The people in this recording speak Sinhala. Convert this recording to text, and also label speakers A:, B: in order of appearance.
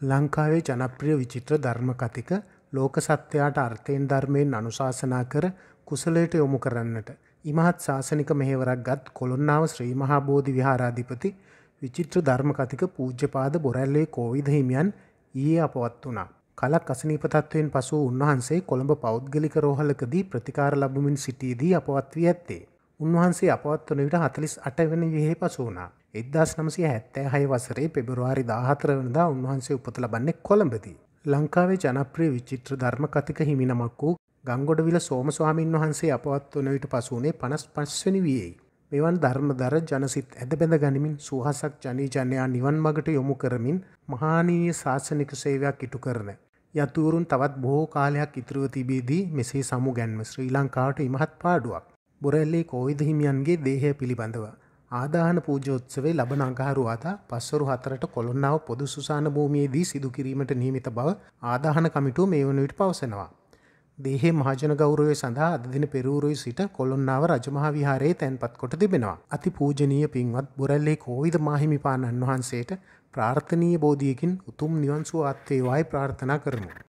A: ලංකාවේ ජනප්‍රිය විචිත්‍ර ධර්ම කතික ලෝක සත්වයාට අර්ථයෙන් ධර්මයෙන් අනුශාසනා කර කුසලයට යොමු කරන්නට ඉමහත් ශාසනික මෙහෙවරක් ගත් කොළොන්නාව ශ්‍රී මහා බෝධි විහාරාධිපති විචිත්‍ර ධර්ම කතික පූජ්‍යපාද බොරැල්ලේ කෝවිද හිමියන් ඊයේ අපවත් වුණා. කලක් අසනීප තත්වයෙන් පසු උන්වහන්සේ කොළඹ පෞද්ගලික රෝහලකදී ප්‍රතිකාර ලැබමින් සිටියේදී අපවත් වී ඇත්තේ. උන්වහන්සේ අපවත් වන විට 48 වෙනි විහේ පසු වුණා. 1976 වසරේ පෙබරවාරි 14 වෙනිදා උන්වහන්සේ උපත ලබන්නේ කොළඹදී. ලංකාවේ ජනප්‍රිය විචිත්‍ර ධර්ම කතික හිමිනමක් වූ ගංගොඩවිල සෝම ස්වාමීන් වහන්සේ අපවත් වන විට පසු වුණේ 55 වෙනි වියේයි. මෙවන් ධර්මදර ජනසිත ඇද බැඳ ගනිමින් සුවහසක් ජනී ජනයා නිවන් මගට යොමු කරමින් මහානීය ශාසනික සේවයක් ඉටු කරන. යතුවරුන් තවත් බොහෝ කාලයක් ඉතුරුව තිබේදී මෙසේ සමු ගැන්ම ශ්‍රී ලංකාවට ඉමහත් පාඩුවක්. බොරැල්ලේ කෝවිද හිමියන්ගේ දේහය පිළිබඳව. ආදාහන පූජෝත්සවේ ලබන අඟහරුවාදා පස්වරු හතරට කොළොන්නාව පොදු සුසාන භූමියේදී සිදු කිරීමට නියමිත බව ආදාහන කමිටුව මේ වන විට පවසනවා. දේහේ මහජන ගෞරවය සඳහා අද දින පෙරූරුයි සිට කොළොන්නාව රජමහා විහාරයේ තැන්පත් කොට තිබෙනවා. අති පූජනීය පින්වත් බොරැල්ලේ කෝවිද මාහිමිපාණන් වහන්සේට ප්‍රාර්ථනීය බෝධියකින් උතුම් නිවන් සුව අත් වේවායි ප්‍රාර්ථනා කරමු.